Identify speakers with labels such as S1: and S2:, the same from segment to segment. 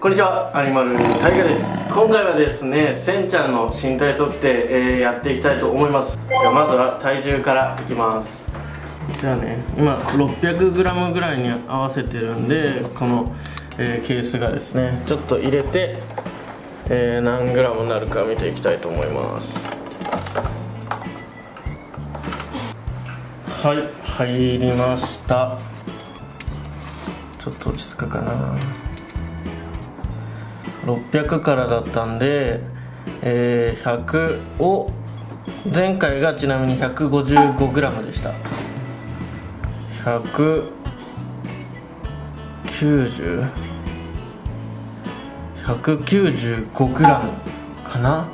S1: こんにちは。アニマルタイガです。今回はですねせんちゃんの身体測定、えー、やっていきたいと思います。じゃあまずは体重からいきます。じゃあね今 600g ぐらいに合わせてるんでこの、えー、ケースがですねちょっと入れて、えー、何 g になるか見ていきたいと思います。はい入りました。ちょっと落ち着くかな。600からだったんで、えー、100を前回がちなみに 155g でした。190 195g かな？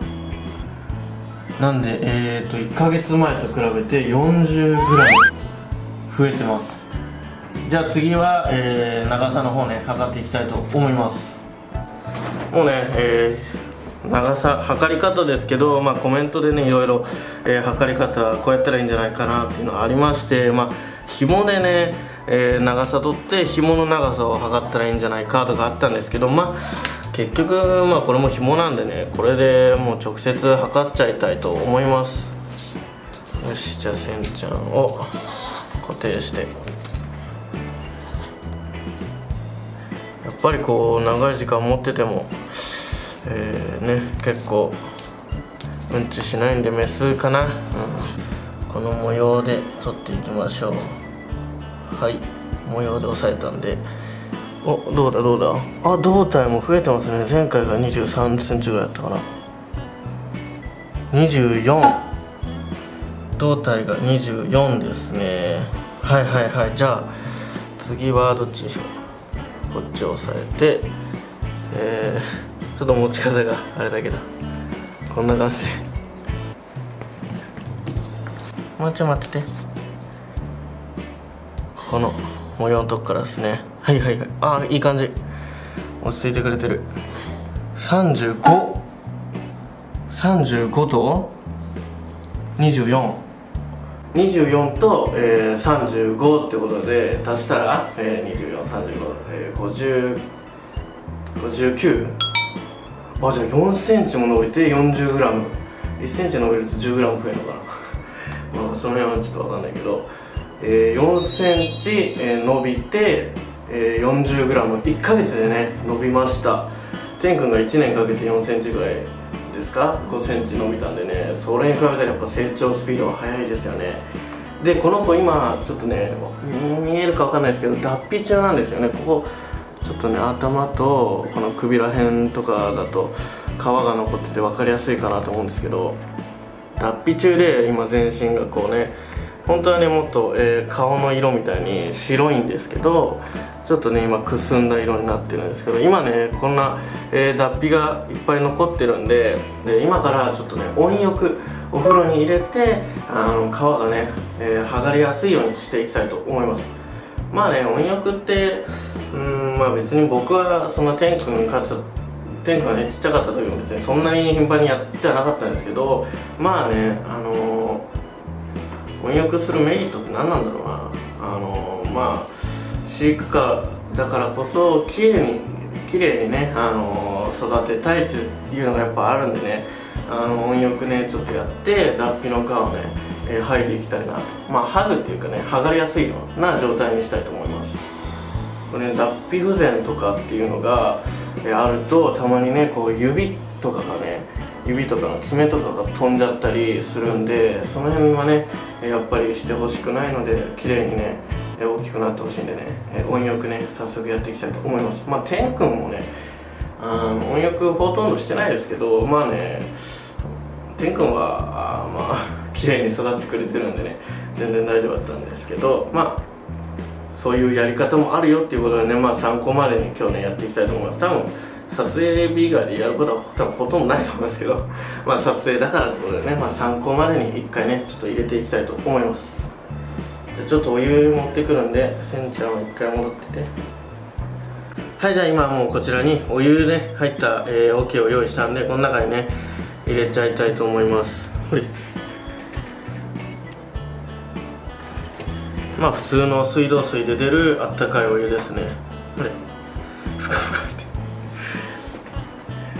S1: なんでえっ、ー、と1ヶ月前と比べて 40g 増えてます。じゃあ次は、えー、長さの方ね測っていきたいと思います。もうね、えー、長さ測り方ですけど、まあ、コメントでねいろいろ、えー、測り方こうやったらいいんじゃないかなっていうのがありましてまあ紐でね、えー、長さ取って紐の長さを測ったらいいんじゃないかとかあったんですけどまあ結局まあこれも紐なんでねこれでもう直接測っちゃいたいと思います。よしじゃあせんちゃんを固定して。ぱりこう長い時間持っててもえー、ね結構うんちしないんでメスかな、うん、この模様で取っていきましょう。はい。模様で押さえたんで。おどうだどうだ。あ胴体も増えてますね。前回が2 3センチぐらいだったかな。24胴体が24ですね。はいはいはい。じゃあ次はどっちにしよう。こっちを押さえてえー、ちょっと持ち方があれだけどこんな感じで。もうちょい待ってて。ここの模様のとこからですね。はいはいはい。ああいい感じ。落ち着いてくれてる。3535 35と24 24と、えー、35ってことで足したら、えー、2435、えー、50 59あじゃあ4センチも伸びて 40g1 センチ伸びると 10g 増えるのかな。まあその辺はちょっと分かんないけど、えー、4センチ、えー、伸びて、えー、40g1 ヶ月でね伸びました。天くんが1年かけて4センチぐらいですか？5センチ伸びたんでねそれに比べたらやっぱ成長スピードは速いですよね。でこの子今ちょっとね見えるか分かんないですけど脱皮中なんですよね。ここちょっとね頭とこの首ら辺とかだと皮が残ってて分かりやすいかなと思うんですけど脱皮中で今全身がこうね本当はねもっと、えー、顔の色みたいに白いんですけどちょっとね今くすんだ色になってるんですけど今ねこんな、えー、脱皮がいっぱい残ってるんでで今からちょっとね温浴お風呂に入れてあの皮がね、えー、剥がれやすいようにしていきたいと思います。まあね温浴ってうんまあ別に僕はそんな天君かつ天君がねちっちゃかった時も別にそんなに頻繁にやってはなかったんですけどまあねあのー、温浴するメリットって何なんだろうな。あの、まあ飼育下だからこそ綺麗に綺麗にね、あの、育てたいっていうのがやっぱあるんでね。あの温浴ねちょっとやって脱皮の皮をねえー、剥いでいきたいなと。まあ剥ぐっていうかね剥がれやすいような状態にしたいと思います。これ、ね、脱皮不全とかっていうのが、えー、あるとたまにねこう指とかがね指とかの爪とかが飛んじゃったりするんでその辺はねやっぱりしてほしくないので綺麗にね大きくなってほしいんでね温浴ね早速やっていきたいと思います。まあ天くんもねあの温浴ほとんどしてないですけどまあね天くんはあまあ 綺麗に育ってくれてるんでね全然大丈夫だったんですけどまあそういうやり方もあるよっていうことでねまあ参考までに今日ねやっていきたいと思います。多分撮影日以外でやることは多分ほとんどないと思いますけどまあ撮影だからってことでね、まあ、参考までに1回ねちょっと入れていきたいと思います。じゃちょっとお湯持ってくるんでせんちゃんは1回戻ってて。はいじゃあ今もうこちらにお湯ね入った、えー、桶を用意したんでこの中にね入れちゃいたいと思います。ほい。まあ普通の水道水で出るあったかいお湯ですね。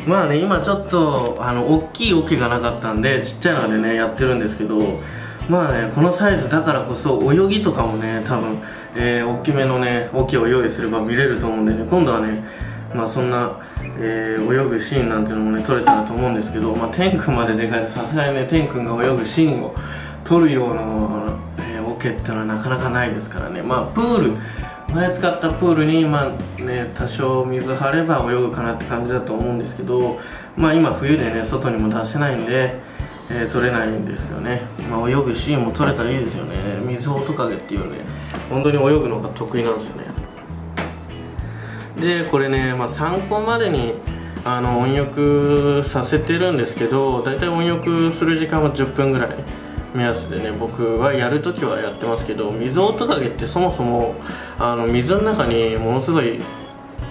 S1: まあね今ちょっとあの大きい桶がなかったんでちっちゃいのでねやってるんですけどまあねこのサイズだからこそ泳ぎとかもね多分、えー、大きめのね桶を用意すれば見れると思うんでね今度はねまあそんな、えー、泳ぐシーンなんていうのもね撮れたらと思うんですけどまあ天君まででかいさすがにね天君が泳ぐシーンを撮るような、えー、桶っていうのはなかなかないですからね。まあプール前使ったプールにまあね多少水張れば泳ぐかなって感じだと思うんですけどまあ今冬でね外にも出せないんで、えー、取れないんですけどね、まあ、泳ぐシーンも取れたらいいですよね。水オオトカゲっていうね本当に泳ぐのが得意なんですよね。でこれね、まあ、参考までにあの温浴させてるんですけど大体温浴する時間は10分ぐらい。目安でね僕はやるときはやってますけど水オオトカゲってそもそもあの水の中にものすごい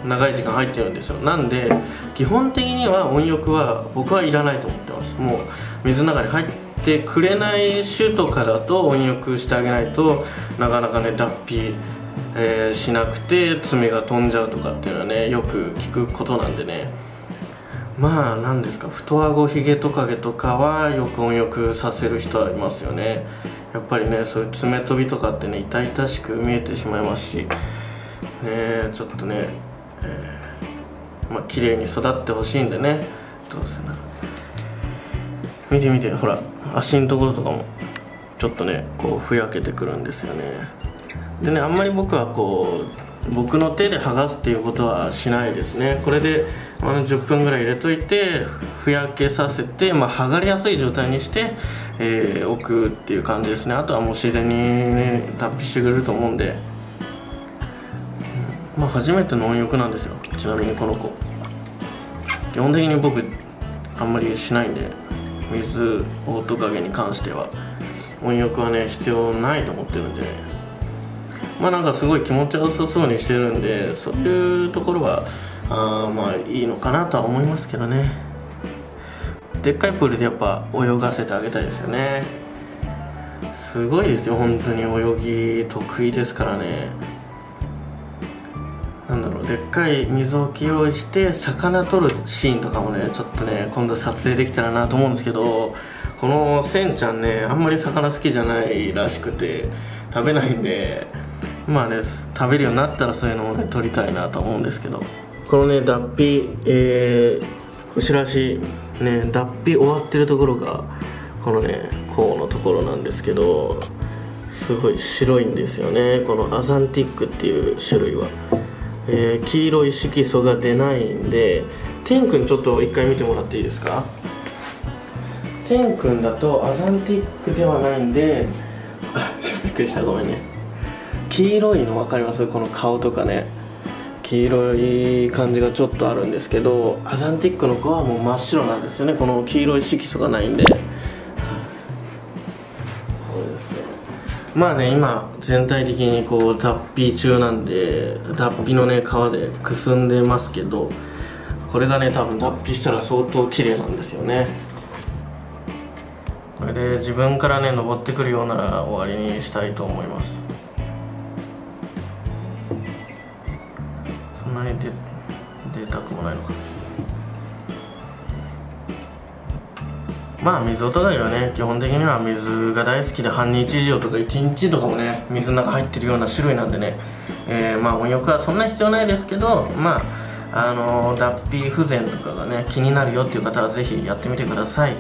S1: 長い時間入ってるんですよ。なんで基本的には温浴は僕はいらないと思ってます。もう水の中に入ってくれない種とかだと温浴してあげないとなかなかね脱皮、えー、しなくて爪が飛んじゃうとかっていうのはねよく聞くことなんでね。まあ何ですか太あごひげトカゲとかはよく温浴させる人はいますよね。やっぱりねそういう爪飛びとかってね痛々しく見えてしまいますし。ねちょっとねえー、まあ綺麗に育ってほしいんでね。どうせな見て見てほら足のところとかもちょっとねこうふやけてくるんですよね。でねあんまり僕はこう僕の手で剥がすっていうことはしないですね。これであの10分ぐらい入れといてふやけさせて、まあ、剥がれやすい状態にして、えー、置くっていう感じですね。あとはもう自然にね脱皮してくれると思うんで、まあ初めての温浴なんですよ。ちなみにこの子。基本的に僕あんまりしないんで水オオトカゲに関しては。温浴はね必要ないと思ってるんで。まあなんかすごい気持ちよさそうにしてるんでそういうところはあまあいいのかなとは思いますけどね。でっかいプールでやっぱ泳がせてあげたいですよね。すごいですよ本当に。泳ぎ得意ですからね。なんだろうでっかい水置き用意して魚取るシーンとかもねちょっとね今度撮影できたらなと思うんですけどこのせんちゃんねあんまり魚好きじゃないらしくて食べないんでまあね食べるようになったらそういうのをね撮りたいなと思うんですけど。このね脱皮えー、後ろ足ね脱皮終わってるところがこのね甲のところなんですけどすごい白いんですよね。このアザンティックっていう種類は、えー、黄色い色素が出ないんで天くんちょっと一回見てもらっていいですか？天くんだとアザンティックではないんであ びっくりした。ごめんね。黄色いの分かります？この顔とかね。黄色い感じがちょっとあるんですけどアザンティックの子はもう真っ白なんですよね。この黄色い色素がないんで。そうですね。まあね今全体的にこう脱皮中なんで脱皮のね皮でくすんでますけどこれがね多分脱皮したら相当綺麗なんですよね。これで自分からね登ってくるようなら終わりにしたいと思います。ないのか。まあ水音がはね。基本的には水が大好きで半日以上とか1日とかもね水の中入ってるような種類なんでね、えー、まあ温浴はそんな必要ないですけどまああのー、脱皮不全とかがね気になるよっていう方はぜひやってみてください。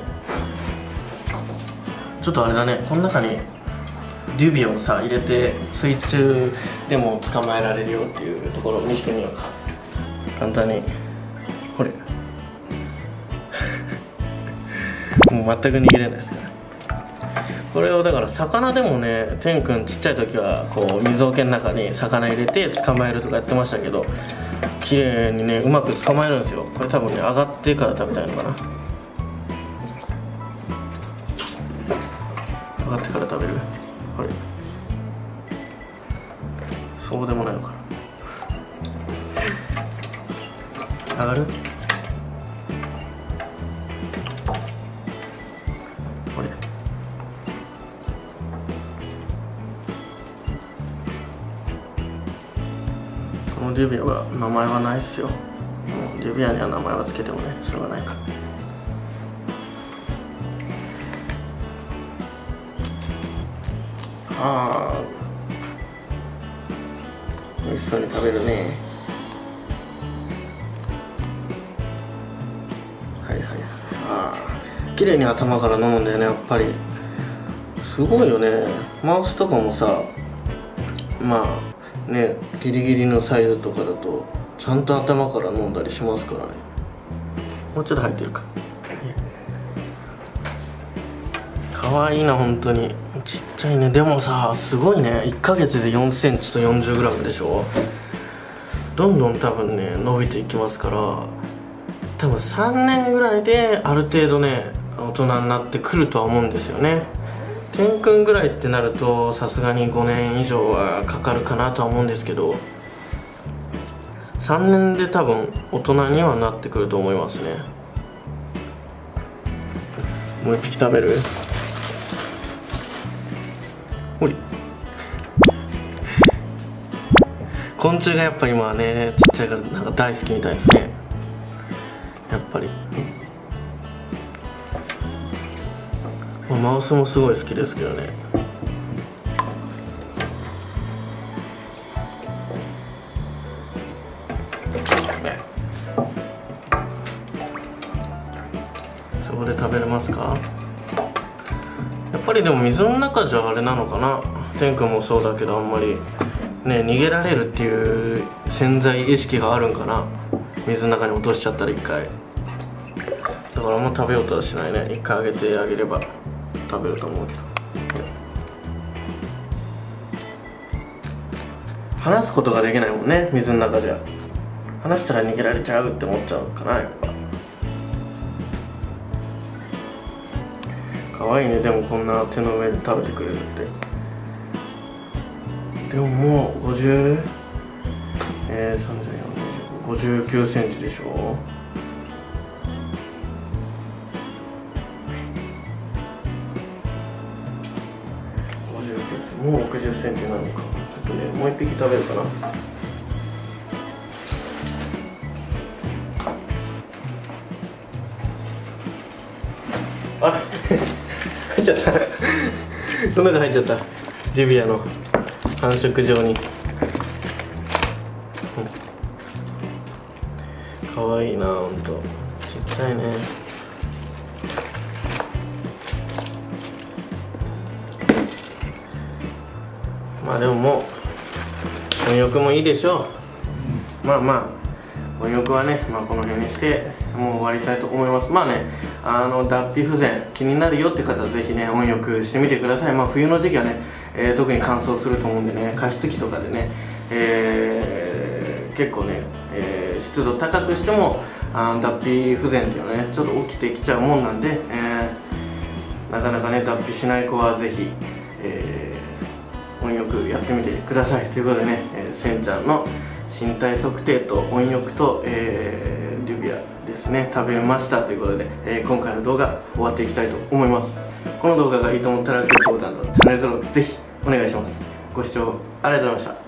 S1: ちょっとあれだね。この中にデュビをさ入れて水中でも捕まえられるよっていうところを見せてみようか。簡単に。もう全く逃げれないですから。これをだから魚でもね天くんちっちゃい時はこう水桶の中に魚入れて捕まえるとかやってましたけど綺麗にねうまく捕まえるんですよ。これ多分ね上がってから食べたいのかな。上がってから食べる？あれ？そうでもないのか。な上がる？デビューは名前はないっすよ。指輪には名前を付けてもねしょうがないか。ああ美味しそうに食べるね。はいはいああ綺麗に頭から飲むんだよねやっぱり。すごいよね。マウスとかもさまあねギリギリのサイズとかだとちゃんと頭から飲んだりしますからね。もうちょっと入ってるか。かわいいな本当に。ちっちゃいね。でもさすごいね。1ヶ月で4センチと 40g でしょ？どんどん多分ね伸びていきますから多分3年ぐらいである程度ね大人になってくるとは思うんですよね。天くんぐらいってなるとさすがに5年以上はかかるかなとは思うんですけど3年で多分大人にはなってくると思いますね。もう一匹食べる？ほり昆虫がやっぱ今はねちっちゃいからなんか大好きみたいですね。やっぱり。マウスもすごい好きですけどね。そこで食べれますか？やっぱりでも水の中じゃあれなのかな？天くんもそうだけどあんまりね逃げられるっていう潜在意識があるんかな？水の中に落としちゃったら一回。だからあんま食べようとはしないね。一回あげてあげれば。食べると思うけど。話すことができないもんね水の中じゃ。話したら逃げられちゃうって思っちゃうかなやっぱ。可愛いねでもこんな手の上で食べてくれるって。でももう50えー、3459センチでしょ。もう60センチなのか。ちょっとねもう一匹食べるかな。あれ入っちゃった。この中入っちゃった。ジビアの繁殖場に。かわいいなほんと。ちっちゃいね。も温浴もいいでしょう。まあまあ温浴はね、まあ、この辺にしてもう終わりたいと思います。まあねあの脱皮不全気になるよって方はぜひね温浴してみてください。まあ冬の時期はね、えー、特に乾燥すると思うんでね加湿器とかでね、えー、結構ね、えー、湿度高くしてもあ脱皮不全っていうのはねちょっと起きてきちゃうもんなんで、えー、なかなかね脱皮しない子はぜひ、えー温浴やってみてください。ということでね、えー、せんちゃんの身体測定と温浴と、えー、リュビアですね食べましたということで、えー、今回の動画終わっていきたいと思います。この動画がいいと思ったらグッドボタンとチャンネル登録ぜひお願いします。ご視聴ありがとうございました。